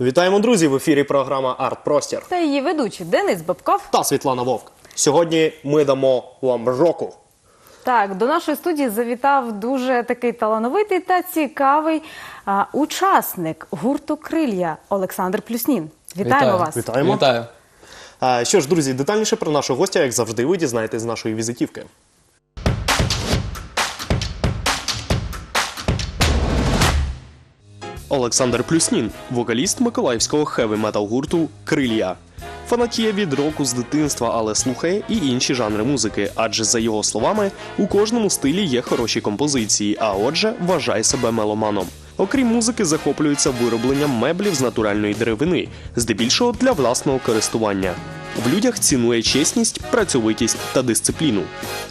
Вітаємо, друзі! В ефірі програма Арт Простір Та її ведучий Денис Бабков. та Світлана Вовк. Сьогодні ми дамо вам року. Так, до нашої студії завітав дуже такий талановитий та цікавий а, учасник гурту Крилья Олександр Плюснін. Вітаємо Вітаю. вас. Вітаємо. Вітаю. А, що ж, друзі, детальніше про нашого гостя, як завжди, ви дізнаєтесь з нашої візитівки. Олександр Плюснін, вокаліст миколаївського хеві-метал гурту Крилья. Фанатіє від року з дитинства, але слухає і інші жанри музики, адже за його словами, у кожному стилі є хороші композиції, а отже, вважає себе меломаном. Окрім музики, захоплюється виробленням меблів з натуральної деревини, здебільшого для власного користування. В людях цінує чесність, працьовитість та дисципліну.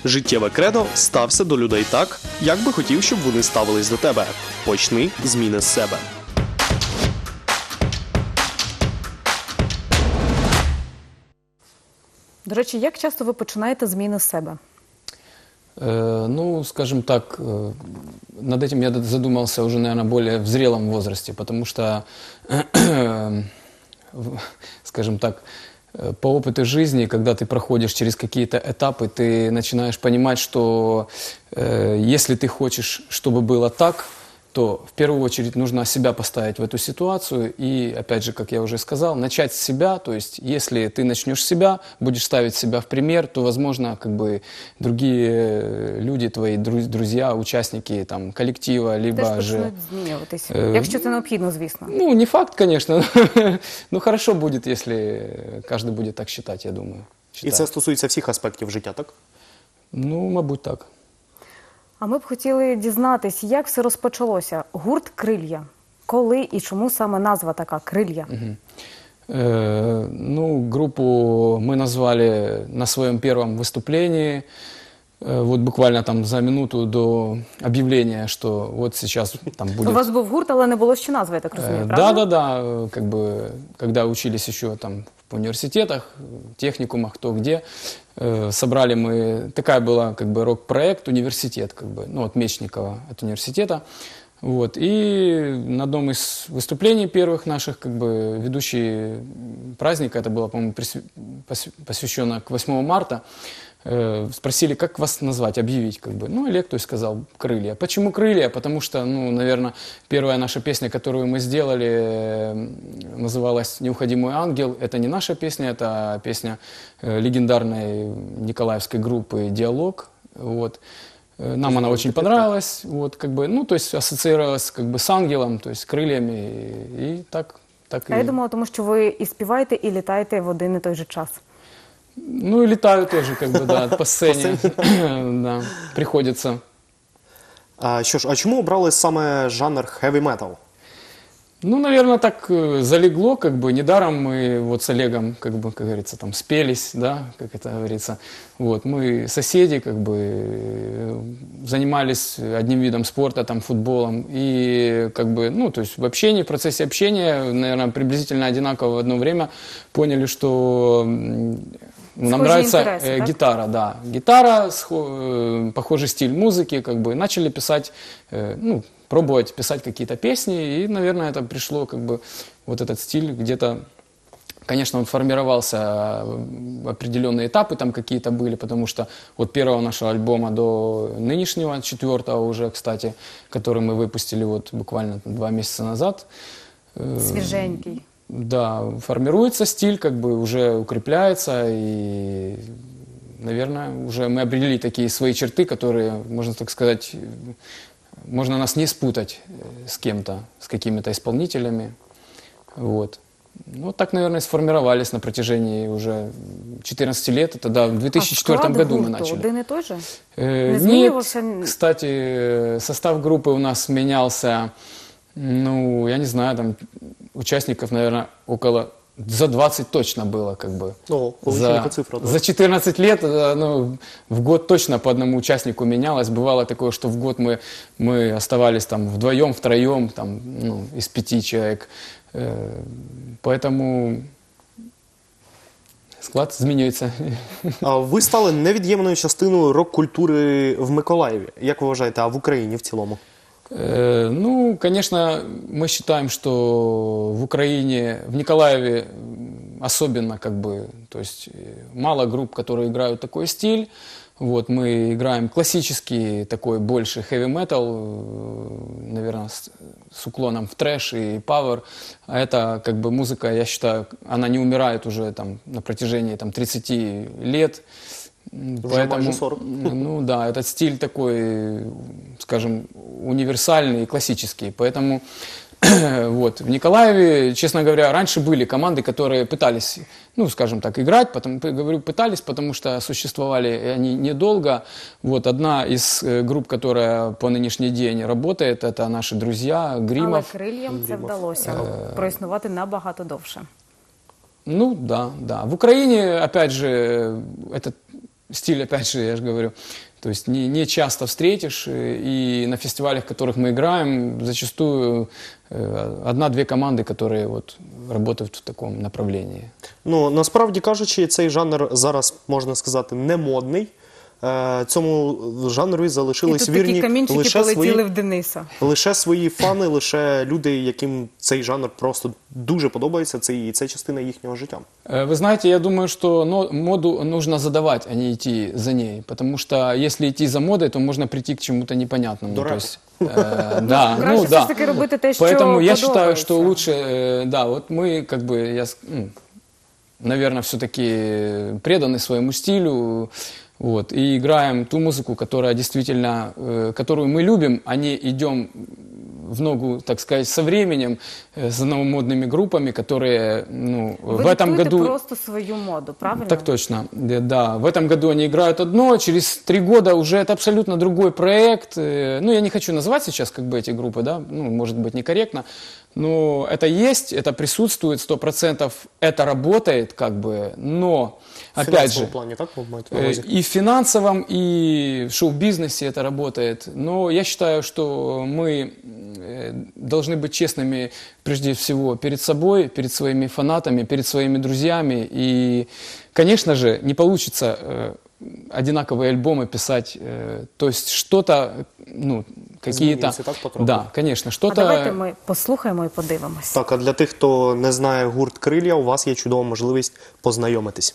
Життєве кредо стався до людей так, як би хотів, щоб вони ставились до тебе. Почни зміни з себе. До речі, як часто ви починаєте зміни з себе? Э, ну, скажем так, э, над этим я задумался уже, наверное, более в зрелом возрасте, потому что, в- скажем так, э, по опыту жизни, когда ты проходишь через какие-то этапы, ты начинаешь понимать, что э, если ты хочешь, чтобы было так, то в первую очередь нужно себя поставить в эту ситуацию и, опять же, как я уже сказал, начать с себя. То есть, если ты начнешь с себя, будешь ставить себя в пример, то, возможно, как бы другие э, люди, твои друз- друзья, участники там, коллектива, либо Теж же... почнуть змінюватися, Е, якщо це необхідно, звісно. Ну, не факт, конечно. Ну, хорошо будет, если каждый будет так считать, я думаю. І Считаю. це стосується всіх аспектів життя, так? Ну, мабуть, так. А ми б хотіли дізнатись, як все розпочалося. Гурт Крилья. Коли і чому саме назва така Крилья? Э, Ну, группу мы назвали на своем первом выступлении, э, вот буквально там за минуту до объявления, что вот сейчас там будет... У вас був гурт, але не було ще назви, я так розумію, Э, правда? Да, да, да, э, как бы, когда учились еще там в университетах, в техникумах, кто где, э, собрали мы, такая была как бы рок-проект, университет, как бы, ну, от Мечникова, от университета, вот, и на одном из выступлений первых наших, как бы, ведущий праздника, это было, по-моему, присвя- пос- посвящено к 8 марта, э, спросили, как вас назвать, объявить, как бы. Ну, Олег, то есть, сказал «Крылья». Почему «Крылья»? Потому что, ну, наверное, первая наша песня, которую мы сделали, э, называлась «Неуходимый ангел». Это не наша песня, это песня э, легендарной николаевской группы «Диалог». Вот. Э, Нам она очень понравилась, вот, как бы, ну, то есть ассоциировалась как бы с ангелом, то есть с крыльями, и, и так, так А я и... думала, тому що ви і співаєте, і літаєте в один і той же час. Ну и летаю тоже, как бы, да, по сцене, да, приходится. А, що ж, а чому обрали саме жанр heavy metal? Ну, наверное, так э, залегло, как бы, недаром мы вот с Олегом, как бы, как говорится, там, спелись, да, как это говорится. Вот, мы соседи, как бы, э, занимались одним видом спорта, там, футболом, и, как бы, ну, то есть в общении, в процессе общения, наверное, приблизительно одинаково в одно время поняли, что нам нравится интересы, э, гитара, да. Гитара, э, похожий стиль музыки, как бы начали писать, э, ну, пробовать писать какие-то песни, и, наверное, это пришло, как бы, вот этот стиль где-то Конечно, он формировался э, определенные этапы там какие-то были, потому что от первого нашего альбома до нынешнего, четвертого уже, кстати, который мы выпустили вот буквально два месяца назад, э, Свіженький. да, формируется стиль, как бы уже укрепляется, и, наверное, уже мы обрели такие свои черты, которые, можно так сказать, э, можно нас не спутать э, с кем-то, с какими-то исполнителями. Вот. Ну, так, наверное, сформировались на протяжении уже 14 лет. Это да, в 2004 а склад году мы гурту начали. один і той же? Э, Не змінювався? Нет, кстати, э, состав группы у нас менялся, ну, я не знаю, там участников, наверное, около за 20 точно было, как бы. О, величенька цифра. да. за 14 лет э, ну, в год точно по одному участнику менялось. Бывало такое, что в год мы, мы оставались там вдвоем, втроем, там, ну, из пяти человек. Э, Поэтому склад змінюється. А, Ви стали невід'ємною частиною рок-культури в Миколаєві. Як ви вважаєте, а в Україні в цілому? Э, Ну, конечно, мы считаем, что в Украине, в Николаеве особенно, как бы, то есть э, мало групп, которые играют такой стиль. Вот, мы играем классический такой больше heavy metal, наверное, с, с уклоном в трэш и пауэр. А это как бы музыка, я считаю, она не умирает уже там на протяжении там 30 лет. М, Уже майже 40. ну да, этот стиль такой, скажем, универсальный и классический. Поэтому вот, в Николаеве, честно говоря, раньше были команды, которые пытались, ну, скажем так, играть, потом, говорю, пытались, потому что существовали они недолго. Вот, одна из э, групп, которая по нынешний день работает, это наши друзья, Але Гримов. крильям це вдалося Е. проіснувати набагато довше. Ну да, да. В Украине, опять же, этот стиль, опять же, я же говорю, то есть не, не часто встретишь, э, и на фестивалях, в которых мы играем, зачастую э, одна-две команды, которые вот работают в таком направлении. Ну насправді кажучи, цей жанр зараз можна сказати не модний. Е, Цьому жанрові І залишились тут такі вірні камінчики лише полетіли свої, в Дениса. лише свої фани, лише люди, яким цей жанр просто дуже подобається. Це і це частина їхнього життя. Э, Вы знаете, я думаю, что но- моду нужно задавать, а не идти за ней. Потому что если идти за модой, то можно прийти к чему-то непонятному. До То рэпа. есть, э, да, Краще ну все да. ж таки робити те, що Поэтому я считаю, подобається. что лучше, э, да, вот мы как бы, я, с- ну, наверное, все-таки преданы своему стилю, вот, и играем ту музыку, которая действительно, э, которую мы любим, а не идем в ногу, так сказать, со временем, э, с новомодными группами, которые, ну, Ви в этом году... просто свою моду, правильно? Так точно, Э, да. В этом году они играют одно, через три года уже это абсолютно другой проект. Э, Ну, я не хочу называть сейчас как бы эти группы, да, ну, может быть, некорректно, но это есть, это присутствует, сто процентов это работает, как бы, но, опять фінансовому же, плані, так ви маєте на Э, увазі? И в финансовом, и в шоу-бизнесе это работает. Но я считаю, что мы э, должны быть честными прежде всего перед собой, перед своими фанатами, перед своими друзьями. И, конечно же, не получится э, одинаковые альбомы писать. э, То есть что-то, ну, какие-то... Изменится так потроху? Да, конечно, А что-то... давайте ми послухаємо і подивимось. Так, а для тих, хто не знає гурт Крилля, у вас є чудова можливість познайомитись.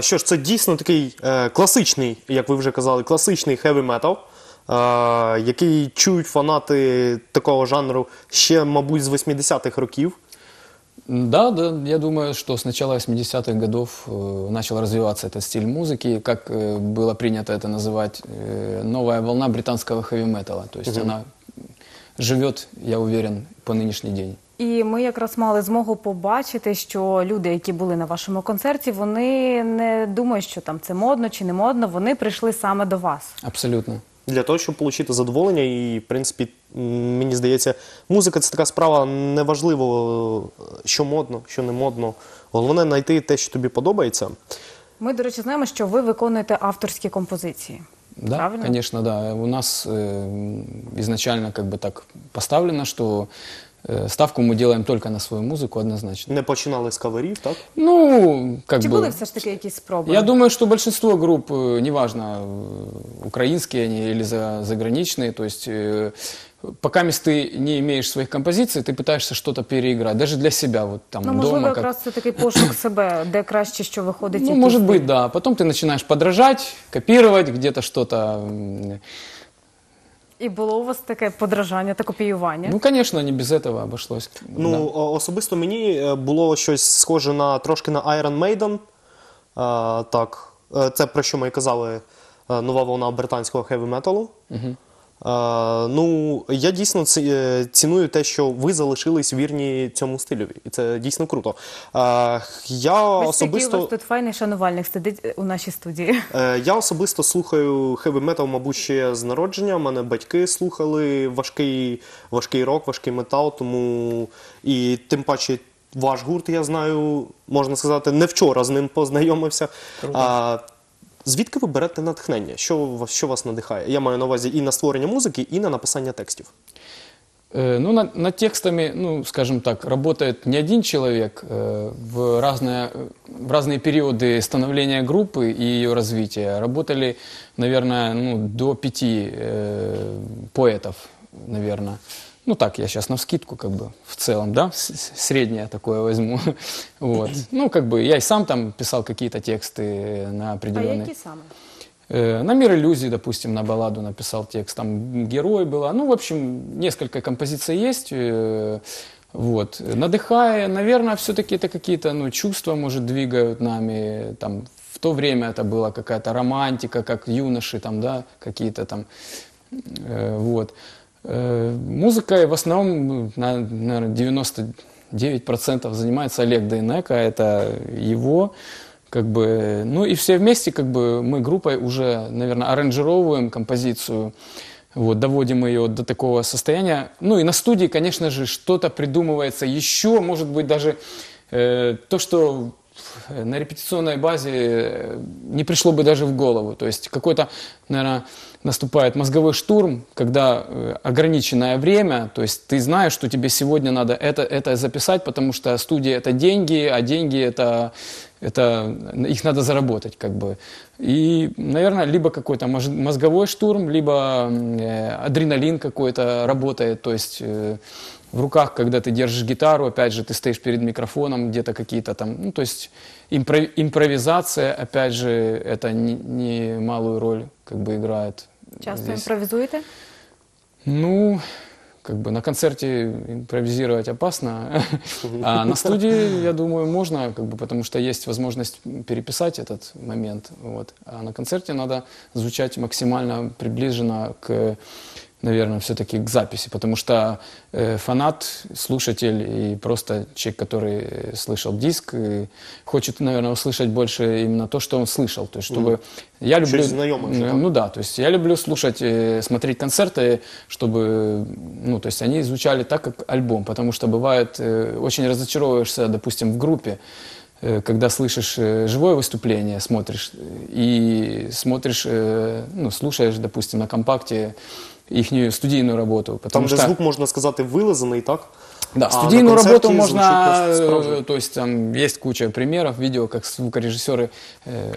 що ж, це дійсно такий е, класичний, як ви вже казали, класичний хеві метал, е, який чують фанати такого жанру ще, мабуть, з 80-х років. Да, да, я думаю, что с начала 80-х годов э, начал развиваться этот стиль музыки, как э, было принято это называть, э, новая волна британского хэви-металла. То есть она живет, я уверен, по нынешний день. І ми якраз мали змогу побачити, що люди, які були на вашому концерті, вони не думають, що там це модно чи не модно. Вони прийшли саме до вас. Абсолютно. Для того, щоб отримати задоволення, і, в принципі, м, мені здається, музика це така справа, неважливо, що модно, що не модно. Головне знайти те, що тобі подобається. Ми, до речі, знаємо, що ви виконуєте авторські композиції. Да, Правильно? конечно, да. У нас э, изначально как бы так поставлено, что э, ставку мы делаем только на свою музыку однозначно. Не починали з каверів, так? Ну, как Чи бы... були все ж таки якісь спроби? Я думаю, что большинство групп, э, неважно, э, украинские они или за- заграничные, то есть э, пока ты не имеешь своих композиций, ты пытаешься что-то переиграть, даже для себя, вот там Ну, можливо, дома. как- якраз це такий пошук себе, де краще, що виходить. Ну, який может стиль. быть, да. Потом ты начинаешь подражать, копировать, где-то что-то... м, І було у вас таке подражання та копіювання. Ну, звісно, не без цього обошлось. Ну, Да. о- особисто мені е, було щось схоже на трошки на Iron Maiden. А, так, Е, це про що ми і казали, е, нова волна британського хеві металу. А, ну, я дійсно е, ціную те, що ви залишились вірні цьому стилю. І це дійсно круто. Я у особисто. вас тут файний шанувальник сидить е, у нашій студії. Е, Я особисто слухаю хеві метал, мабуть, ще з народження. У мене батьки слухали важкий, важкий рок, важкий метал, тому і тим паче ваш гурт, я знаю, можна сказати, не вчора з ним познайомився. А, звідки ви берете натхнення? Що, вас- що вас надихає? Я маю на увазі і на створення музики, і на написання текстів. Э, Ну, над, над текстами, ну, скажем так, работает не один человек э, в, разные, в разные периоды становления группы и ее развития. Работали, наверное, ну, до пяти э, поэтов, наверное. Ну так, я сейчас на вскидку, как бы, в целом, да, среднее такое возьму. Вот. Ну, как бы, я и сам там писал какие-то тексты на А определенные... які саме? Э, На мир иллюзий, допустим, на балладу написал текст, там герой была. Ну, в общем, несколько композиций есть. э, Вот. Надыхая, наверное, все-таки это какие-то ну, чувства, может, двигают нами. Там, в то время это была какая-то романтика, как юноши, там, да, какие-то там. э, Вот. Э, Музыкой в основном, ну, на, наверное, 99% занимается Олег Дейнека, это его, как бы, ну и все вместе, как бы, мы группой уже, наверное, аранжировываем композицию, вот, доводим ее до такого состояния. Ну и на студии, конечно же, что-то придумывается еще, может быть, даже э, то, что на репетиционной базе э, не пришло бы даже в голову. То есть какой-то, наверное, наступает мозговой штурм, когда э, ограниченное время, то есть ты знаешь, что тебе сегодня надо это, это записать, потому что студия это деньги, а деньги это, это их надо заработать как бы. И, наверное, либо какой-то мозговой штурм, либо э, адреналин какой-то работает, то есть э, в руках, когда ты держишь гитару, опять же, ты стоишь перед микрофоном, где-то какие-то там, ну, то есть импро- импровизация, опять же, это не, не малую роль как бы играет. Часто здесь. імпровізуєте? Ну, как бы на концерте импровизировать опасно, а на студии, я думаю, можно, как бы, потому что есть возможность переписать этот момент. Вот. А на концерте надо звучать максимально приближенно к наверное, все-таки к записи, потому что э, фанат, слушатель и просто человек, который э, слышал диск, и хочет, наверное, услышать больше именно то, что он слышал. То есть, чтобы я люблю, Э, да? ну да, то есть я люблю слушать, э, смотреть концерты, чтобы, ну, то есть они звучали так, как альбом, потому что бывает, э, очень разочаровываешься, допустим, в группе, э, когда слышишь э, живое выступление, смотришь и смотришь, ну, слушаешь, допустим, на компакте их студийную работу, Там, де что звук, можна сказати, вилизаний, так? да, А студийную концерте работу можно, э, то есть там есть куча примеров, видео, как звукорежиссеры э,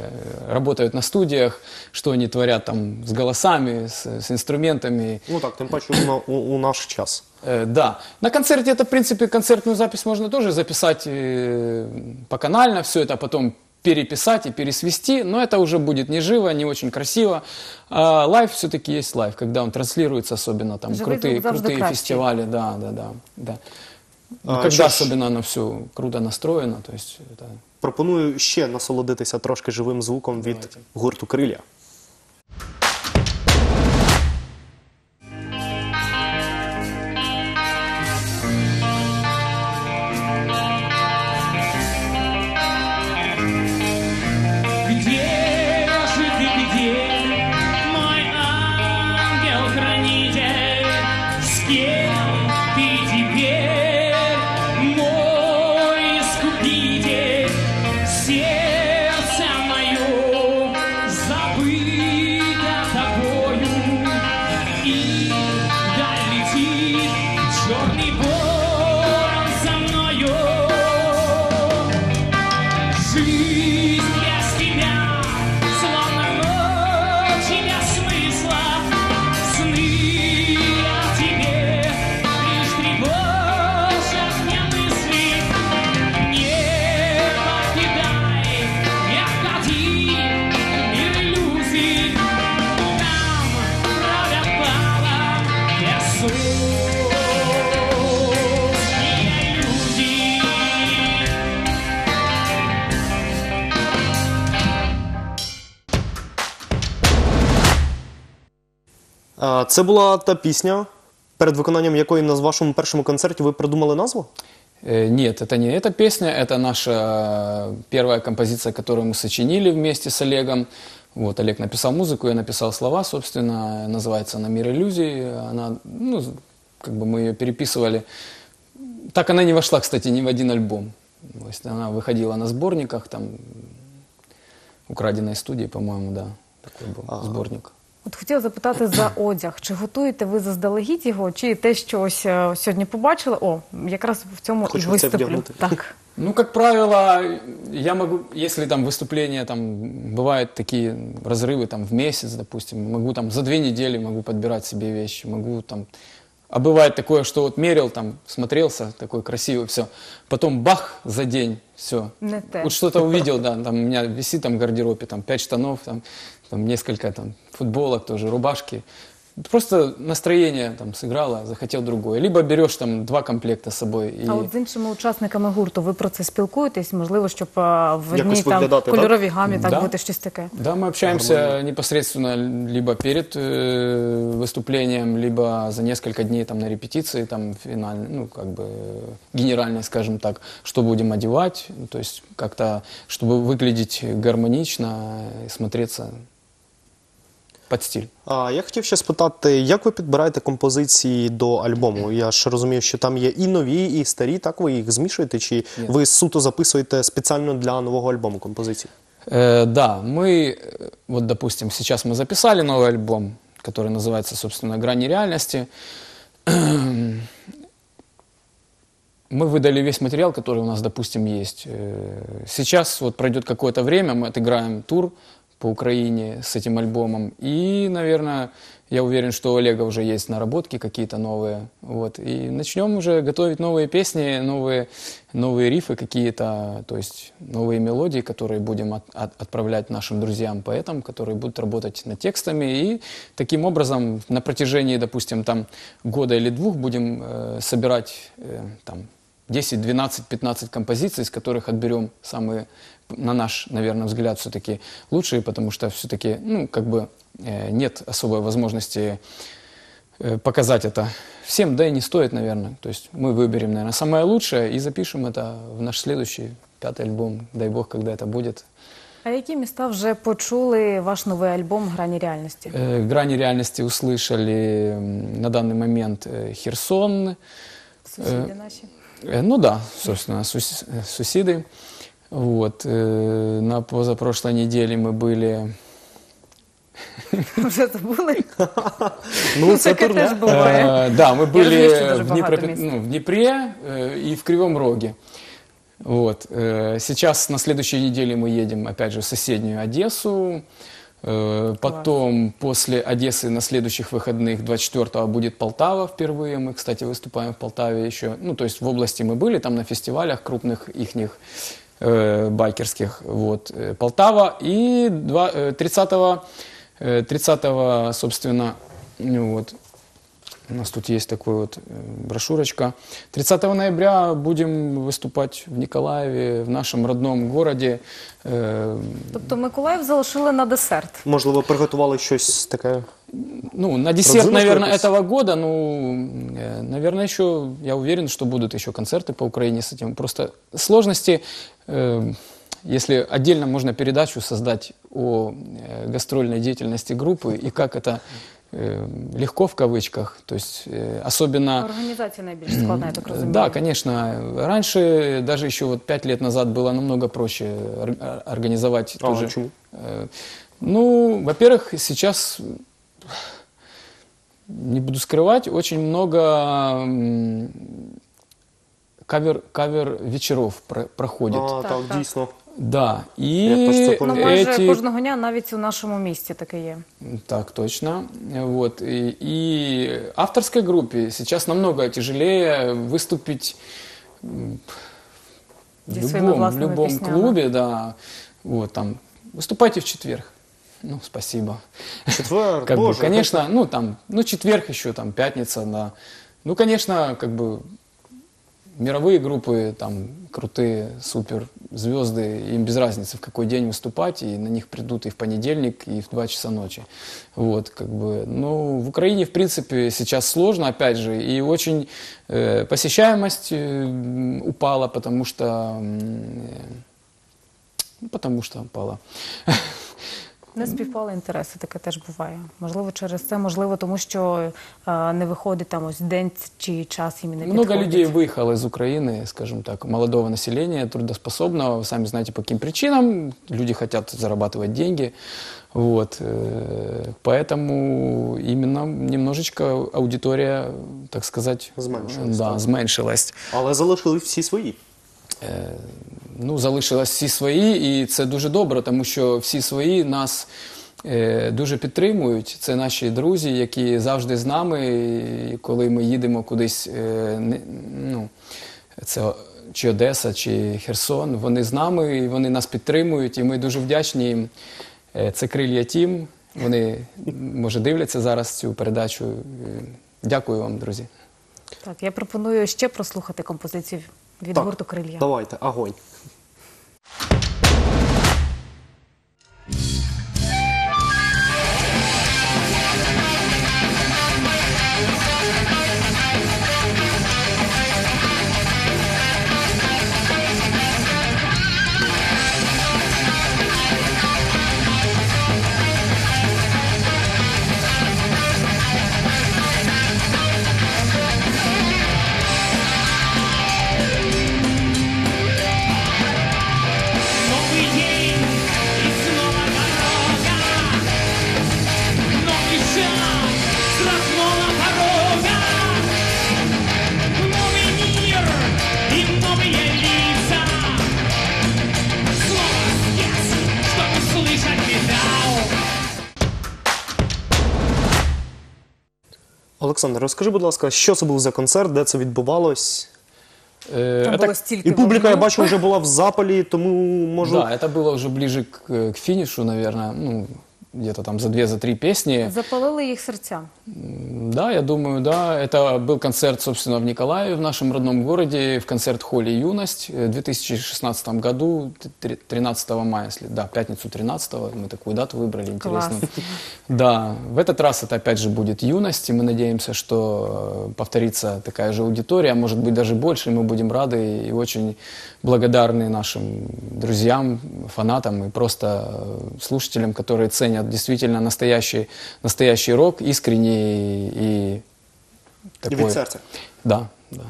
работают на студиях, что они творят там с голосами, с, с инструментами. Ну так, тим паче у, у, у наш час. Э, да, на концерте это, в принципе, концертную запись можно тоже записать э, поканально, все это потом переписать и пересвести, но это уже будет не живо, не очень красиво. А лайв все-таки есть лайв, когда он транслируется, особенно там Живой крутые, звук завжди крутые краще. фестивали, да, да, да, да. Ну, А, когда що ж, особенно оно все круто настроено, то есть это... Пропоную ще насолодитися трошки живим звуком від гурту Крилля. Це була та пісня, перед виконанням якої на вашому першому концерті ви придумали назву? Э, Нет, это не эта песня, это наша э, первая композиция, которую мы сочинили вместе с Олегом. Вот, Олег написал музыку, я написал слова, собственно, называется она «Мир иллюзий». Она, ну, как бы мы ее переписывали. Так она не вошла, кстати, ни в один альбом. То есть она выходила на сборниках, там, украденной студии, по-моему, да, такой был сборник. От хотіла запитати за одяг. Чи готуєте ви заздалегідь його, чи те, що ось е, сьогодні побачили? О, якраз в цьому Хочу і це виступлю. вдягнути. Так. Ну, как правило, я могу, если там выступления, там бывают такие разрывы там в месяц, допустим, могу там за две недели могу подбирать себе вещи, могу там, а бывает такое, что вот мерил там, смотрелся, такой красивый, все, потом бах за день, все. Не те. Вот что-то увидел, да, там у меня висит там в гардеробе, там пять штанов, там, там несколько там футболок тоже, рубашки. Просто настроение там сыграло, захотел другое. Либо берешь там два комплекта с собой. И... А от з іншими учасниками гурту ви про це спілкуєтесь? Можливо, щоб е, в Якось одній там виглядати, так? кольоровій гамі так Да. бути щось таке. Да, мы общаемся непосредственно либо перед э, выступлением, либо за несколько дней там на репетиции, там финальной, ну как бы э, генеральной, скажем так, что будем одевать, ну, то есть как-то, чтобы выглядеть гармонично и смотреться под стиль. А я хотів ще спитати, як ви підбираєте композиції до альбому? Я ж розумію, що там є і нові, і старі. Так ви їх змішуєте? Чи Ні. ви суто записуєте спеціально для нового альбому композиції? Э, да, мы, э, вот, допустим, сейчас мы записали новый альбом, который называется, собственно, «Грани реальности». Мы выдали весь материал, который у нас, допустим, есть. Э, Сейчас вот пройдет какое-то время, мы отыграем тур по Украине с этим альбомом. И, наверное, я уверен, что у Олега уже есть наработки какие-то новые. Вот. И начнем уже готовить новые песни, новые, новые рифы какие-то, то есть новые мелодии, которые будем от- от- отправлять нашим друзьям-поэтам, которые будут работать над текстами. И таким образом на протяжении, допустим, там года или двух будем э, собирать э, там 10, 12, 15 композиций, из которых отберем самые, на наш, наверное, взгляд, все-таки лучшие, потому что все-таки, ну, как бы э, нет особой возможности э, показать это всем, да и не стоит, наверное. То есть мы выберем, наверное, самое лучшее и запишем это в наш следующий пятый альбом, дай бог, когда это будет. А які міста вже почули ваш новий альбом Грані реальності? Э, Грани реальности услышали м, на данный момент э, Херсон, Сусіди наші. Э, Ну да, собственно, сус- сусіди. Вот. э, На позапрошлой неделе мы были Вже забули? Ну, турне. теж буває. Э, Да, мы были в, ну, в Днепре и в Кривом Роге. Вот. Сейчас на следующей неделе мы едем, опять же, в соседнюю Одессу. Э, Потом после Одессы на следующих выходных 24-го будет Полтава впервые. Мы, кстати, выступаем в Полтаве еще. Ну, то есть в области мы были, там на фестивалях крупных ихних э, байкерских. Вот. Э, Полтава. И два- э, 30 э, 30 собственно, вот, у нас тут есть такой вот э, брошюрочка. 30 ноября будем выступать в Николаеве, в нашем родном городе. Э, Тобто Миколаїв залишили на десерт. Можливо, приготували щось таке. Ну, на десерт, Родзиночку наверное, якусь? этого года, ну, э, наверное, еще, я уверен, что будут еще концерты по Украине с этим. Просто сложности, э, если отдельно можно передачу создать о э, гастрольной деятельности группы и как это э, легко в кавычках, то есть э, особенно... Організація найбільш складна, я так розумію. Да, конечно. Раньше, даже еще вот пять лет назад, было намного проще ор- организовать А, тоже. почему? Э, Ну, во-первых, сейчас, не буду скрывать, очень много м, кавер, кавер вечеров про- проходит. А, Так, так, так. дійсно. Да, Я теж це и Ну, пам'ятаю. майже эти... кожного дня навіть у нашому місті таке є. Так, точно. Вот. И, и авторской группе сейчас намного тяжелее выступить м, в Зі своїми любом, в власними любом піснями. клубе, да. Вот там. Выступайте в четверг. Ну, спасибо. Четвер, Как бы, Боже. конечно, ну там, ну четверг еще, там пятница, да. Ну, конечно, как бы мировые группы, там крутые супер звезды, им без разницы, в какой день выступать, и на них придут и в понедельник, и в 2 часа ночи. Вот, как бы, ну, в Украине, в принципе, сейчас сложно, опять же, и очень э, посещаемость э, упала, потому что, э, ну, потому что упала. Не співпали інтереси, таке теж буває. Можливо, через це, можливо, тому що е, не виходить там ось день чи час їм не Много підходить. людей выехало из Украины, скажем так, молодого населения, трудоспособного. Вы сами знаете, по каким причинам. Люди хотят зарабатывать деньги. Вот. э, Поэтому именно немножечко аудитория, так сказать, Зменшилась, да, так. зменшилась. Але залишили всі свої. Е, ну, залишились всі свої, і це дуже добре, тому що всі свої нас е, дуже підтримують. Це наші друзі, які завжди з нами. І коли ми їдемо кудись, е, ну, це чи Одеса, чи Херсон, вони з нами, і вони нас підтримують, і ми дуже вдячні їм. Е, Це Крилья Тім. Вони, може, дивляться зараз цю передачу. Дякую вам, друзі. Так, я пропоную ще прослухати композицію від Так, гурту Крилья. Давайте, огонь. розкажи, будь ласка, що це був за концерт, де це відбувалось? Е, Там это- було стільки І публіка, я вогню. бачу, вже була в запалі, тому можу. Да, это было уже ближе к, к финишу, наверное, ну, где-то там за две, за три песни. Запалили їх серця. Да, я думаю, да. Это был концерт, собственно, в Николаеве, в нашем родном городе, в концерт-холле «Юность» в 2016 году, т- 13 мая, если, да, пятницу 13 мы такую дату выбрали, интересно. Класс. Да, в этот раз это опять же будет «Юность», и мы надеемся, что э, повторится такая же аудитория, может быть даже больше, и мы будем рады и очень благодарны нашим друзьям, фанатам и просто э, слушателям, которые ценят действительно настоящий, настоящий рок, искренний и І такой... від серця. Да, да.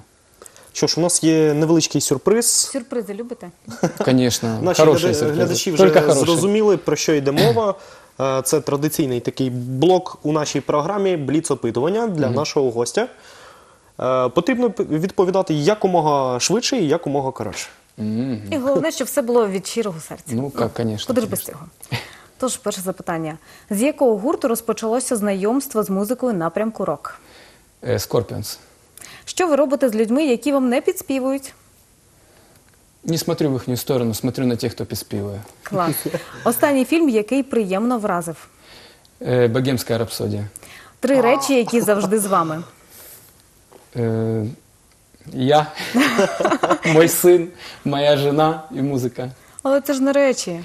Що ж, у нас є невеличкий сюрприз. Сюрпризи любите? Конечно, Наші хорошие гляда- глядачі вже зрозуміли, про що йде мова. Е, Це традиційний такий блок у нашій програмі бліц-опитування для нашого гостя. Е, Потрібно п- відповідати якомога швидше і якомога коротше. І головне, щоб все було від щирого серця. Ну, как, конечно. Куди ж без цього? Тож, перше запитання: з якого гурту розпочалося знайомство з музикою напрямку рок? Э, Scorpions. Що ви робите з людьми, які вам не підспівують? Не смотрю в их сторону, смотрю на тех, кто писпивает. Клас. Останній фільм, який приємно вразив. Э, Богемская рапсодия. Три речі, які завжди з вами. Э, Я, мой сын, моя жена и музыка. Але це ж не речі.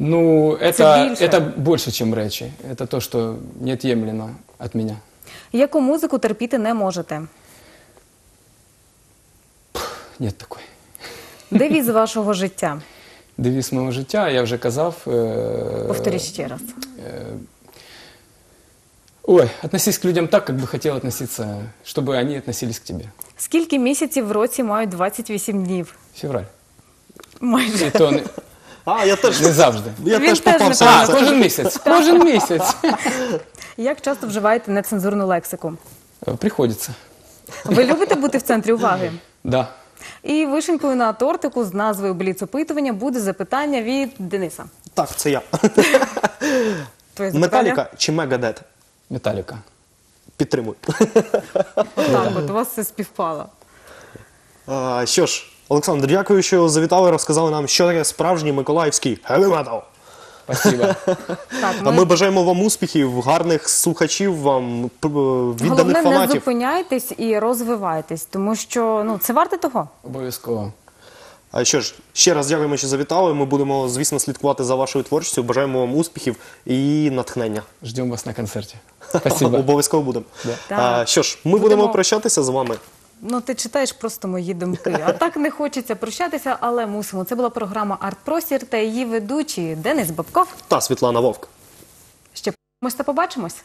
Ну, это, больше. это больше, чем речи. Это то, что неотъемлемо от меня. Яку музику терпіти не можете? Нет такой. Девіз вашого життя. Девіз мого життя, я вже казав. е, Повторіть ще раз. Ой, относись к людям так, как бы хотел относиться, чтобы они относились к тебе. Скільки місяців в році мають 28 днів? Февраль. Майже. І то не, А, я теж, не завжди. я Він теж теж попався. на А, це. кожен місяць. Кожен місяць. Як часто вживаєте нецензурну лексику? Е, Приходиться. Ви любите бути в центрі уваги? Да. І вишенькою на тортику з назвою Бліц-опитування буде запитання від Дениса. Так, це я. Твоє? Металіка чи Мегадет? Металіка. Підтримую. Так, от у вас все співпало. А, Що ж, Олександр, дякую, що завітали, розказали нам, що таке справжній миколаївський heavy metal. Спасибо. Так, А ми бажаємо вам успіхів, гарних слухачів, вам п- відданих Головне, не фанатів. зупиняйтесь і розвивайтесь, тому що ну це варте того. Обов'язково. А що ж, ще раз дякуємо, що завітали. Ми будемо, звісно, слідкувати за вашою творчістю. Бажаємо вам успіхів і натхнення. Ждем вас на концерте. Спасибо. Обов'язково будемо. А, що ж, ми Будемо- будемо прощатися з вами. Ну, ти читаєш просто мої думки. А так не хочеться прощатися, але мусимо. Це була програма Артпростір та її ведучі Денис Бабков. Та Світлана Вовк. Ще ми побачимось.